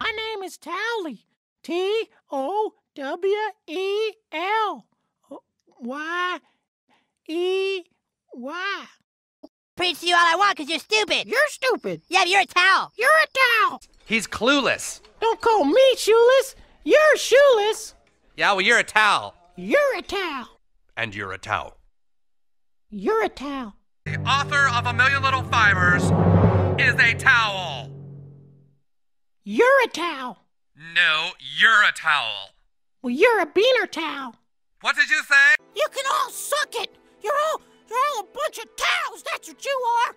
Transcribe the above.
My name is Towelie. T O W E L Y E Y. Preach to you all I want because you're stupid. You're stupid. Yeah, but you're a towel. You're a towel. He's clueless. Don't call me shoeless. You're shoeless. Yeah, well, you're a towel. You're a towel. And you're a towel. You're a towel. The author of A Million Little Fibers is a towel. You're a towel. No, you're a towel. Well, you're a beaner towel. What did you say? You can all suck it. You're all you're all a bunch of towels. That's what you are.